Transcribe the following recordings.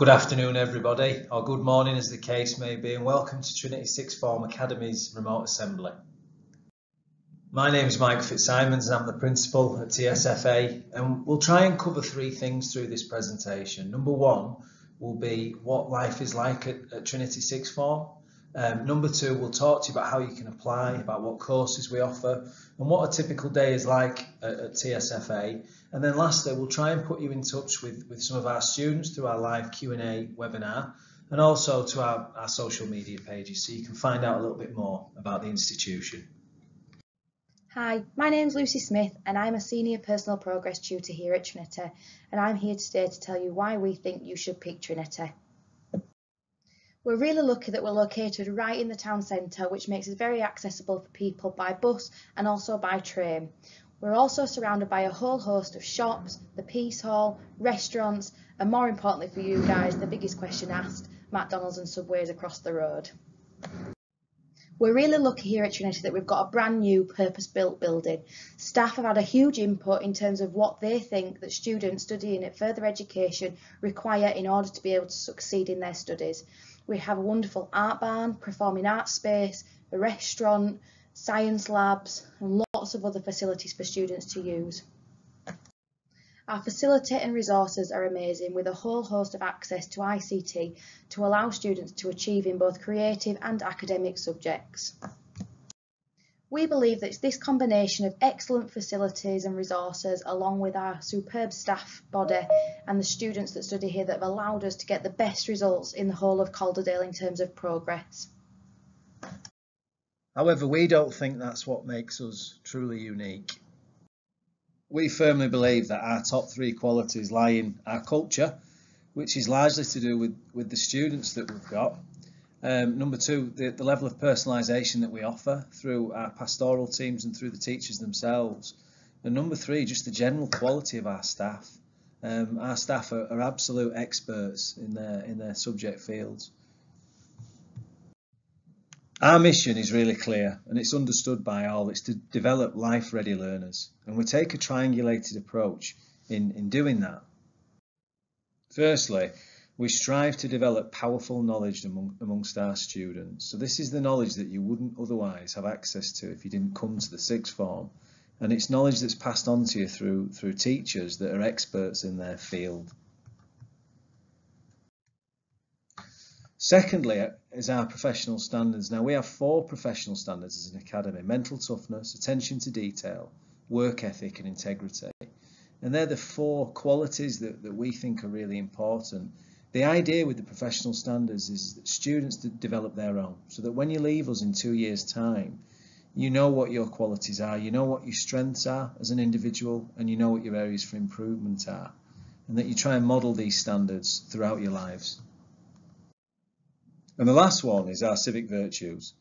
Good afternoon, everybody, or good morning as the case may be, and welcome to Trinity Sixth Form Academy's remote assembly. My name is Mike Fitzsimons and I'm the principal at TSFA and we'll try and cover three things through this presentation. Number one will be what life is like at, at Trinity Sixth Form. Um, number two, we'll talk to you about how you can apply, about what courses we offer, and what a typical day is like at, at, TSFA. And then lastly, we'll try and put you in touch with, with some of our students through our live Q&A webinar, and also to our, our social media pages, so you can find out a little bit more about the institution. Hi, my name's Lucy Smith and I'm a Senior Personal Progress Tutor here at Trinity and I'm here today to tell you why we think you should pick Trinity. We're really lucky that we're located right in the town centre, which makes it very accessible for people by bus and also by train. We're also surrounded by a whole host of shops, the Piece Hall, restaurants, and more importantly for you guys, the biggest question asked, McDonald's and Subways across the road. We're really lucky here at Trinity that we've got a brand new purpose-built building. Staff have had a huge input in terms of what they think that students studying at further education require in order to be able to succeed in their studies. We have a wonderful art barn, performing arts space, a restaurant, science labs and lots of other facilities for students to use. Our facility and resources are amazing with a whole host of access to ICT to allow students to achieve in both creative and academic subjects. We believe that this combination of excellent facilities and resources along with our superb staff body and the students that study here that have allowed us to get the best results in the whole of Calderdale in terms of progress. However, we don't think that's what makes us truly unique. We firmly believe that our top three qualities lie in our culture, which is largely to do with, with the students that we've got, um, number two, the, the level of personalisation that we offer through our pastoral teams and through the teachers themselves. And number three, just the general quality of our staff. Um, our staff are, are, absolute experts in their in their subject fields. Our mission is really clear and it's understood by all. It's to develop life-ready learners, and we take a triangulated approach in, in doing that. Firstly, we strive to develop powerful knowledge among, amongst our students. So this is the knowledge that you wouldn't otherwise have access to if you didn't come to the sixth form. And it's knowledge that's passed on to you through, through teachers that are experts in their field. Secondly uh, is our professional standards. Now we have four professional standards as an academy, mental toughness, attention to detail, work ethic and integrity. And they're the four qualities that, that we think are really important the idea with the professional standards is that students develop their own, so that when you leave us in two years' time, you know what your qualities are, you know what your strengths are as an individual, and you know what your areas for improvement are, and that you try and model these standards throughout your lives. And the last one is our civic virtues.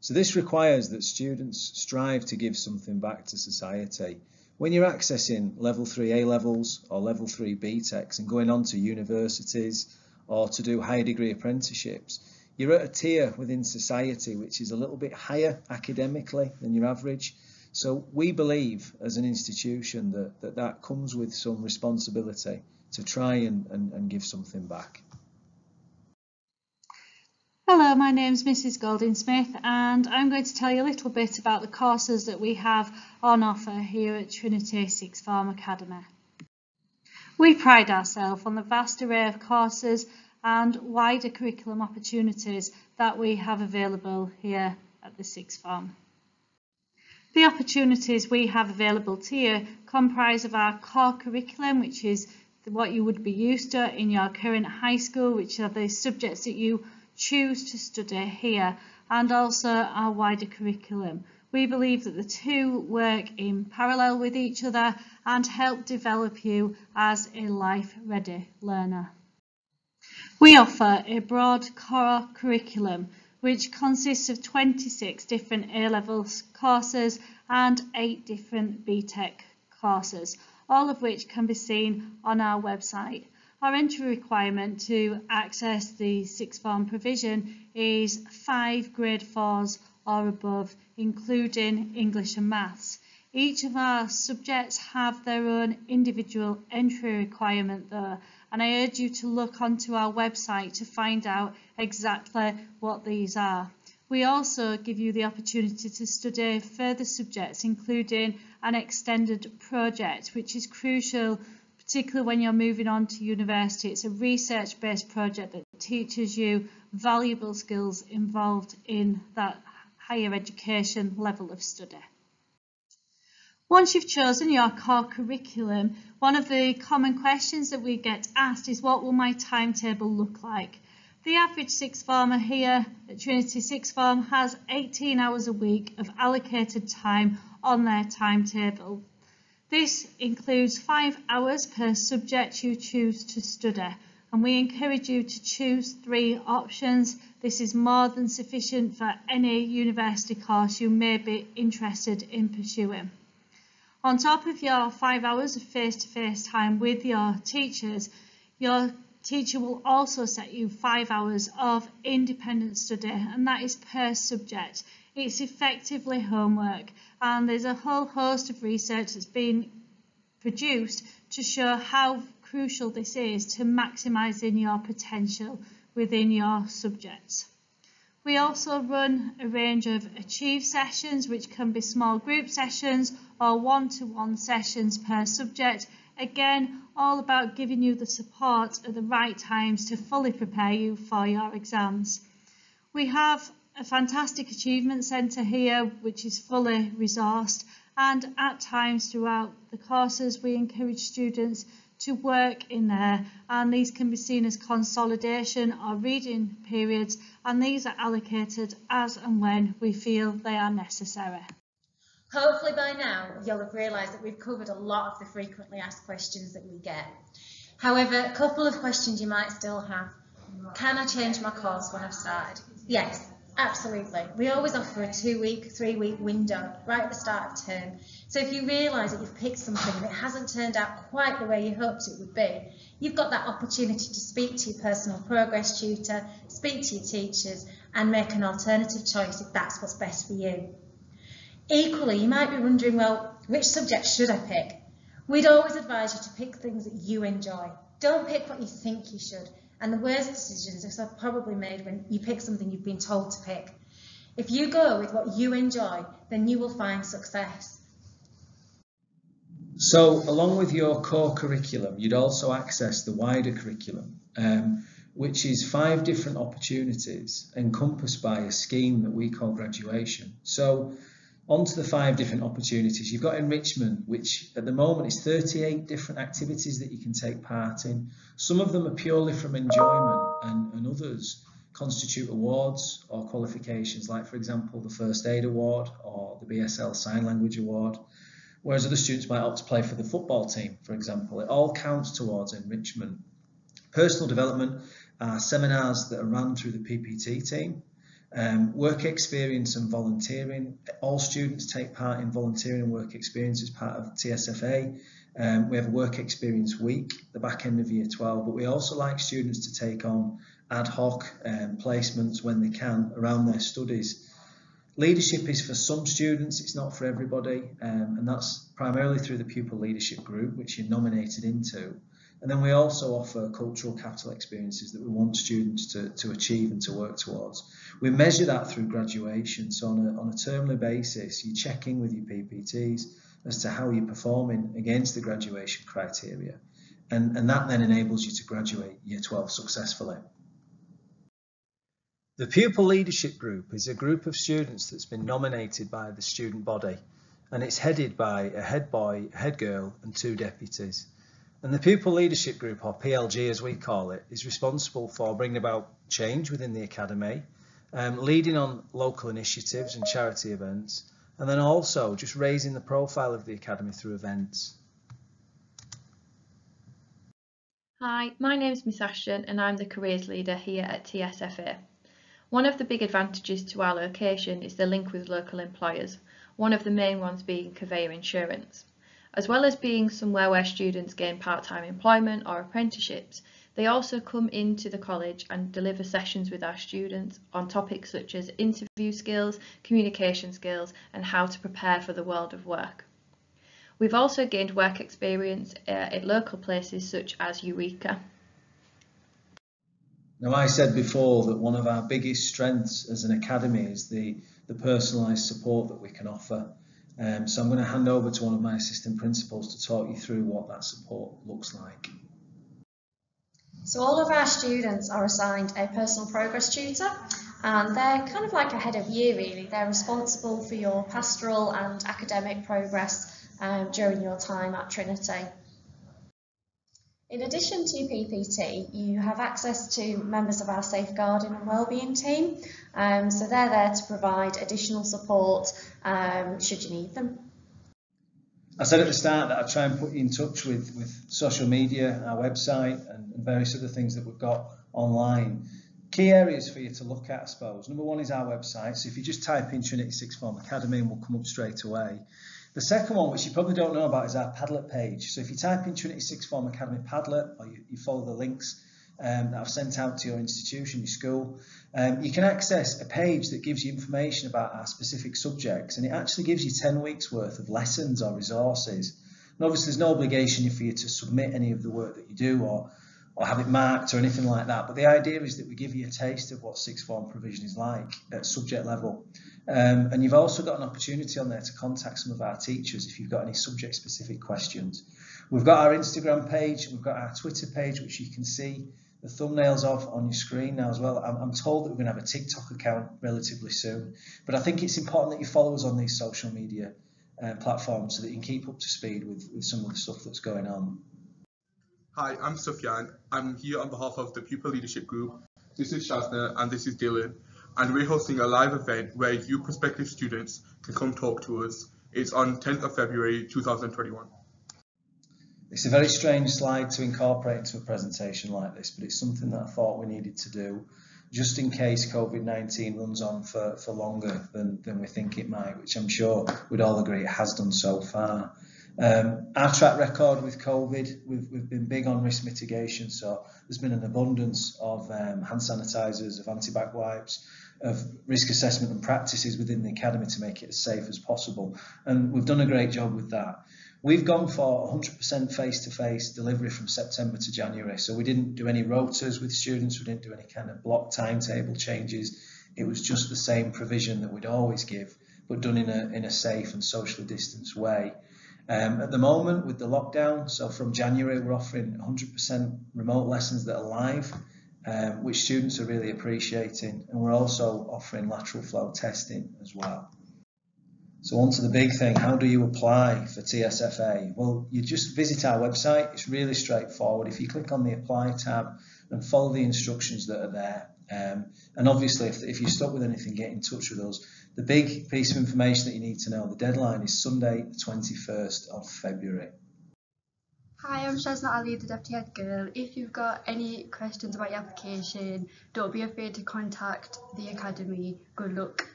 So this requires that students strive to give something back to society. When you're accessing level 3 A levels or level 3 BTECs and going on to universities or to do higher degree apprenticeships, you're at a tier within society which is a little bit higher academically than your average. So we believe as an institution that that, that comes with some responsibility to try and, and, and give something back. Hello, my name is Mrs Golding Smith and I'm going to tell you a little bit about the courses that we have on offer here at Trinity Sixth Form Academy. We pride ourselves on the vast array of courses and wider curriculum opportunities that we have available here at the Sixth Form. The opportunities we have available to you comprise of our core curriculum, which is what you would be used to in your current high school, which are the subjects that you choose to study here and also our wider curriculum. We believe that the two work in parallel with each other and help develop you as a life-ready learner. We offer a broad core curriculum which consists of 26 different A-level courses and 8 different BTEC courses, all of which can be seen on our website. Our entry requirement to access the sixth form provision is five grade fours or above, including English and Maths. Each of our subjects have their own individual entry requirement though, and I urge you to look onto our website to find out exactly what these are. We also give you the opportunity to study further subjects, including an extended project, which is crucial, particularly when you're moving on to university. It's a research-based project that teaches you valuable skills involved in that higher education level of study. Once you've chosen your core curriculum, one of the common questions that we get asked is what will my timetable look like? The average sixth former here at Trinity Sixth Form has 18 hours a week of allocated time on their timetable. This includes five hours per subject you choose to study and we encourage you to choose three options. This is more than sufficient for any university course you may be interested in pursuing. On top of your five hours of face-to-face -face time with your teachers, your teacher will also set you five hours of independent study and that is per subject. It's effectively homework and there's a whole host of research that's been produced to show how crucial this is to maximising your potential within your subjects. We also run a range of Achieve sessions which can be small group sessions or one-to-one -one sessions per subject Again, all about giving you the support at the right times to fully prepare you for your exams. We have a fantastic achievement centre here which is fully resourced and at times throughout the courses we encourage students to work in there and these can be seen as consolidation or reading periods and these are allocated as and when we feel they are necessary. Hopefully by now you'll have realised that we've covered a lot of the frequently asked questions that we get. However, a couple of questions you might still have. Can I change my course when I've started? Yes, absolutely. We always offer a two-week, three-week window right at the start of term. So if you realise that you've picked something and it hasn't turned out quite the way you hoped it would be, you've got that opportunity to speak to your personal progress tutor, speak to your teachers and make an alternative choice if that's what's best for you. Equally, you might be wondering, well, which subject should I pick? We'd always advise you to pick things that you enjoy. Don't pick what you think you should. And the worst decisions are probably made when you pick something you've been told to pick. If you go with what you enjoy, then you will find success. So, along with your core curriculum, you'd also access the wider curriculum, um, which is five different opportunities encompassed by a scheme that we call graduation. So, onto the five different opportunities. You've got enrichment, which at the moment is 38 different activities that you can take part in. Some of them are purely from enjoyment and, and others constitute awards or qualifications, like for example, the First Aid Award or the BSL Sign Language Award, whereas other students might opt to play for the football team, for example. It all counts towards enrichment. Personal development are seminars that are run through the PPT team, um, work experience and volunteering. All students take part in volunteering and work experience as part of TSFA. Um, we have a work experience week, the back end of year 12, but we also like students to take on ad hoc um, placements when they can around their studies. Leadership is for some students, it's not for everybody, um, and that's primarily through the pupil leadership group, which you're nominated into. And then we also offer cultural capital experiences that we want students to, to achieve and to work towards. We measure that through graduation. So on a, on a termly basis, you check in with your PPTs as to how you're performing against the graduation criteria. And, and that then enables you to graduate year 12 successfully. The Pupil Leadership Group is a group of students that's been nominated by the student body and it's headed by a head boy, head girl and two deputies. And the Pupil Leadership Group, or PLG as we call it, is responsible for bringing about change within the Academy, um, leading on local initiatives and charity events, and then also just raising the profile of the Academy through events. Hi, my name is Miss Ashton and I'm the careers leader here at TSFA. One of the big advantages to our location is the link with local employers, one of the main ones being Covéa Insurance. As well as being somewhere where students gain part-time employment or apprenticeships, they also come into the college and deliver sessions with our students on topics such as interview skills, communication skills and how to prepare for the world of work. We've also gained work experience uh, at local places such as Eureka. Now, I said before that one of our biggest strengths as an academy is the, the personalised support that we can offer. Um, so I'm going to hand over to one of my assistant principals to talk you through what that support looks like. So all of our students are assigned a personal progress tutor and they're kind of like a head of year really. They're responsible for your pastoral and academic progress um, during your time at Trinity. In addition to PPT, you have access to members of our safeguarding and wellbeing team. Um, so they're there to provide additional support um, should you need them. I said at the start that I try and put you in touch with, with social media, our website, and, and various other things that we've got online. Key areas for you to look at, I suppose. Number one is our website. So if you just type in Trinity Sixth Form Academy, and we'll come up straight away. The second one, which you probably don't know about, is our Padlet page. So if you type in Trinity Sixth Form Academy Padlet, or you, you follow the links um, that I've sent out to your institution, your school, um, you can access a page that gives you information about our specific subjects, and it actually gives you 10 weeks worth of lessons or resources. And obviously, there's no obligation for you to submit any of the work that you do or or have it marked or anything like that. But the idea is that we give you a taste of what sixth form provision is like at subject level. Um, and you've also got an opportunity on there to contact some of our teachers if you've got any subject specific questions. We've got our Instagram page, we've got our Twitter page, which you can see the thumbnails of on your screen now as well. I'm, I'm told that we're going to have a TikTok account relatively soon, but I think it's important that you follow us on these social media uh, platforms so that you can keep up to speed with, with some of the stuff that's going on. Hi, I'm Sufyan. I'm here on behalf of the Pupil Leadership Group. This is Shazna and this is Dylan. And we're hosting a live event where you prospective students can come talk to us. It's on 10th of February 2021. It's a very strange slide to incorporate into a presentation like this, but it's something that I thought we needed to do just in case COVID-19 runs on for, for longer than, than we think it might, which I'm sure we'd all agree it has done so far. Um, our track record with COVID, we've, we've been big on risk mitigation, so there's been an abundance of um, hand sanitizers, of antibac wipes, of risk assessment and practices within the academy to make it as safe as possible. And we've done a great job with that. We've gone for 100% face-to-face delivery from September to January. So we didn't do any rotas with students. We didn't do any kind of block timetable changes. It was just the same provision that we'd always give, but done in a, in a safe and socially distanced way. Um, at the moment, with the lockdown, so from January, we're offering 100% remote lessons that are live, um, which students are really appreciating. And we're also offering lateral flow testing as well. So on to the big thing, how do you apply for TSFA? Well, you just visit our website. It's really straightforward. If you click on the apply tab and follow the instructions that are there, um, and obviously if, if you're stuck with anything, get in touch with us. The big piece of information that you need to know, the deadline is Sunday, the 21st of February. Hi, I'm Shazna Ali, the Deputy Head Girl. If you've got any questions about your application, don't be afraid to contact the Academy. Good luck.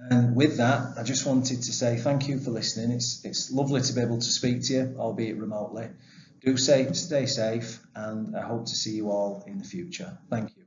And with that, I just wanted to say thank you for listening. It's, it's lovely to be able to speak to you, albeit remotely. Do stay, stay safe, and I hope to see you all in the future. Thank you.